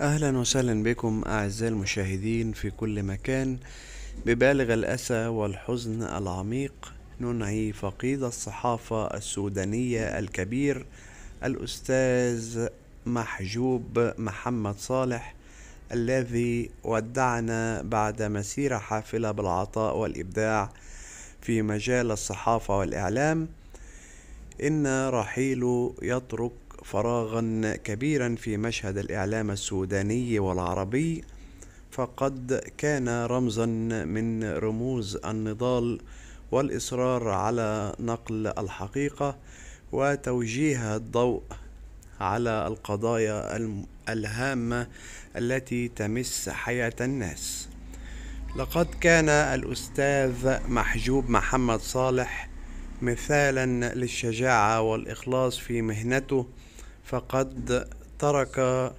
أهلا وسهلا بكم أعزائي المشاهدين في كل مكان. ببالغ الأسى والحزن العميق ننعي فقيد الصحافة السودانية الكبير الأستاذ محجوب محمد صالح الذي ودعنا بعد مسيرة حافلة بالعطاء والإبداع في مجال الصحافة والإعلام. إن رحيله يترك فراغا كبيرا في مشهد الإعلام السوداني والعربي فقد كان رمزا من رموز النضال والإصرار على نقل الحقيقة وتوجيه الضوء على القضايا الهامة التي تمس حياة الناس. لقد كان الأستاذ محجوب محمد صالح مثالا للشجاعة والإخلاص في مهنته فقد ترك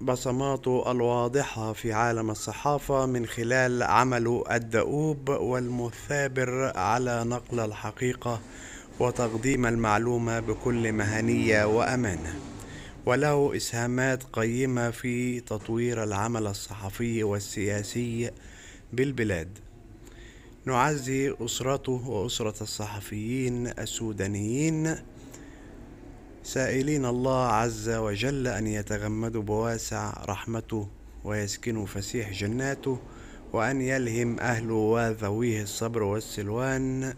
بصماته الواضحة في عالم الصحافة من خلال عمله الدؤوب والمثابر على نقل الحقيقة وتقديم المعلومة بكل مهنية وأمانة. وله إسهامات قيمة في تطوير العمل الصحفي والسياسي بالبلاد. نعزي أسرته وأسرة الصحفيين السودانيين سائلين الله عز وجل أن يتغمدوا بواسع رحمته ويسكنوا فسيح جناته وأن يلهم أهله وذويه الصبر والسلوان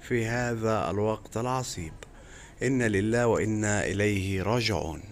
في هذا الوقت العصيب. إن لله وإنا إليه راجعون.